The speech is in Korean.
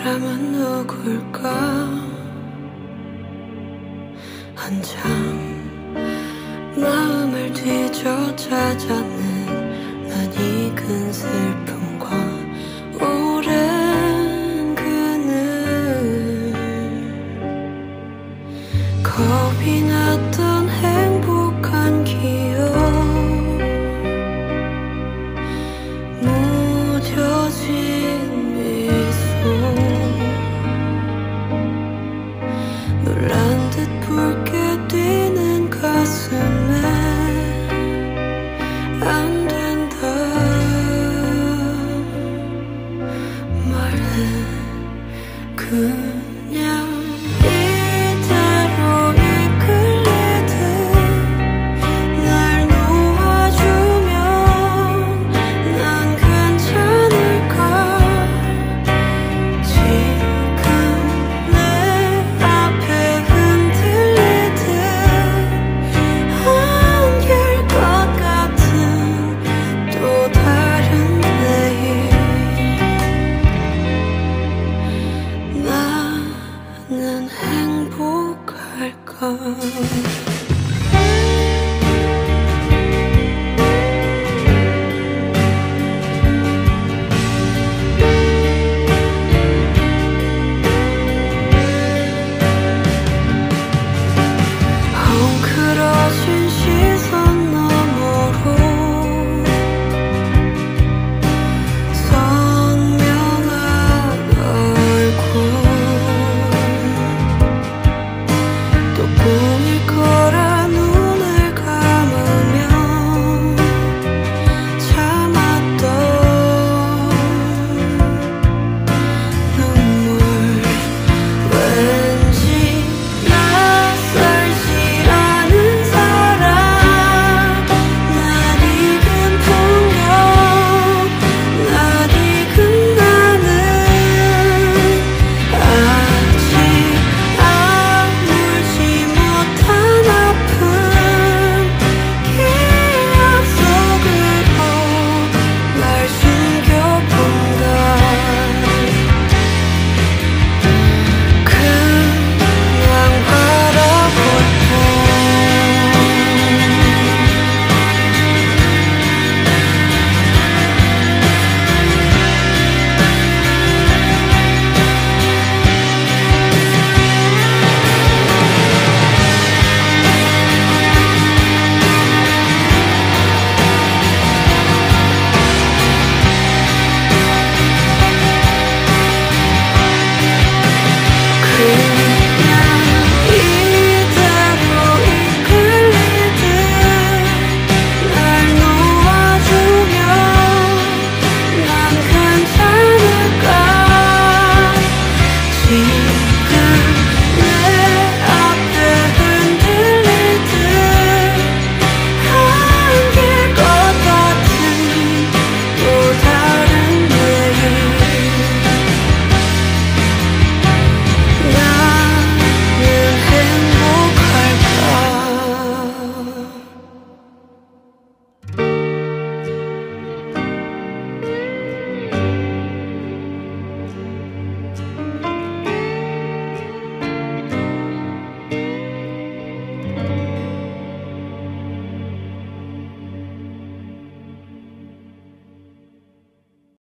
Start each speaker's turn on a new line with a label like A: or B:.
A: 사람은 누굴까? 한참 마음을 뒤져 찾았는 난 익은 슬픔과 오랜 그늘 겁이 났던 could